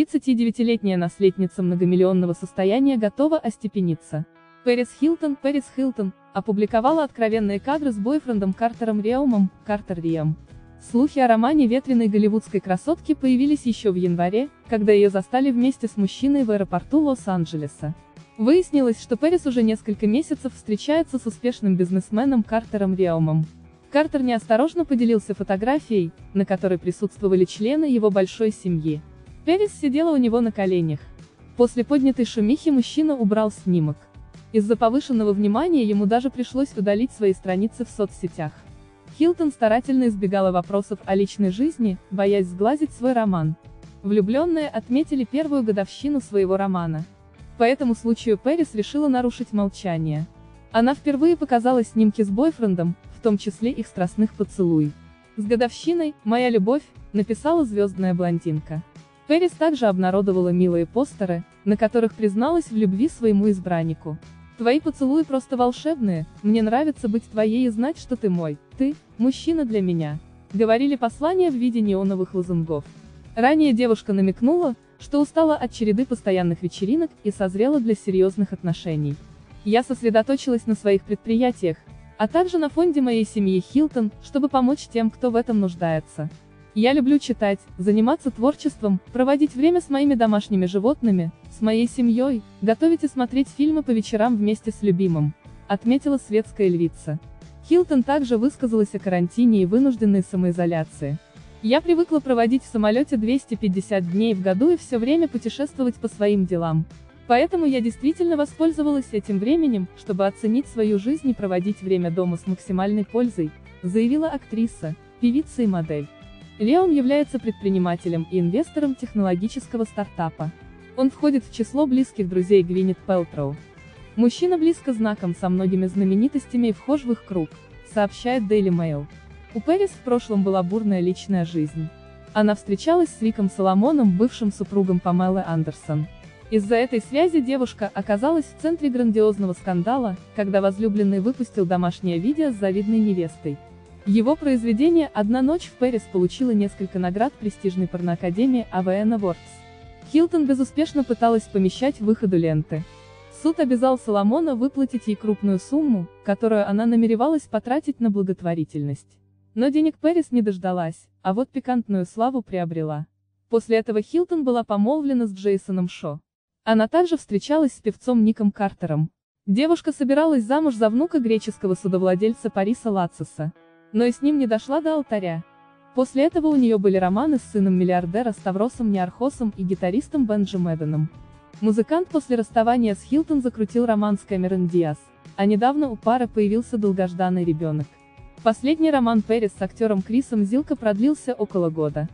39-летняя наследница многомиллионного состояния готова остепениться. Пэрис Хилтон, Пэрис Хилтон, опубликовала откровенные кадры с бойфрендом Картером Реумом, Картер Рием. Слухи о романе ветреной голливудской красотки появились еще в январе, когда ее застали вместе с мужчиной в аэропорту Лос-Анджелеса. Выяснилось, что Пэрис уже несколько месяцев встречается с успешным бизнесменом Картером Реумом. Картер неосторожно поделился фотографией, на которой присутствовали члены его большой семьи. Пэрис сидела у него на коленях. После поднятой шумихи мужчина убрал снимок. Из-за повышенного внимания ему даже пришлось удалить свои страницы в соцсетях. Хилтон старательно избегала вопросов о личной жизни, боясь сглазить свой роман. Влюбленные отметили первую годовщину своего романа. По этому случаю Пэрис решила нарушить молчание. Она впервые показала снимки с бойфрендом, в том числе их страстных поцелуй. С годовщиной, моя любовь, написала звездная блондинка. Пэрис также обнародовала милые постеры, на которых призналась в любви своему избраннику. Твои поцелуи просто волшебные, мне нравится быть твоей и знать, что ты мой, ты, мужчина для меня. Говорили послания в виде неоновых лозунгов. Ранее девушка намекнула, что устала от череды постоянных вечеринок и созрела для серьезных отношений. Я сосредоточилась на своих предприятиях, а также на фонде моей семьи Хилтон, чтобы помочь тем, кто в этом нуждается. Я люблю читать, заниматься творчеством, проводить время с моими домашними животными, с моей семьей, готовить и смотреть фильмы по вечерам вместе с любимым, отметила светская львица. Хилтон также высказалась о карантине и вынужденной самоизоляции. Я привыкла проводить в самолете 250 дней в году и все время путешествовать по своим делам. Поэтому я действительно воспользовалась этим временем, чтобы оценить свою жизнь и проводить время дома с максимальной пользой, заявила актриса, певица и модель. Леон является предпринимателем и инвестором технологического стартапа. Он входит в число близких друзей Гвинет Пелтроу. Мужчина близко знаком со многими знаменитостями и вхож в их круг, сообщает Daily Mail. У Пэрис в прошлом была бурная личная жизнь. Она встречалась с Риком Соломоном, бывшим супругом Памелы Андерсон. Из-за этой связи девушка оказалась в центре грандиозного скандала, когда возлюбленный выпустил домашнее видео с завидной невестой. Его произведение «Одна ночь в Пэрис» получило несколько наград престижной порноакадемии AVN Awards. Хилтон безуспешно пыталась помещать выходу ленты. Суд обязал Соломона выплатить ей крупную сумму, которую она намеревалась потратить на благотворительность. Но денег Пэрис не дождалась, а вот пикантную славу приобрела. После этого Хилтон была помолвлена с Джейсоном Шо. Она также встречалась с певцом Ником Картером. Девушка собиралась замуж за внука греческого судовладельца Париса Лациса но и с ним не дошла до алтаря. После этого у нее были романы с сыном миллиардера Ставросом Неархосом и гитаристом Бенджи Мэдденом. Музыкант после расставания с Хилтон закрутил роман с Кэмерон Диас, а недавно у пары появился долгожданный ребенок. Последний роман Перес с актером Крисом Зилко продлился около года.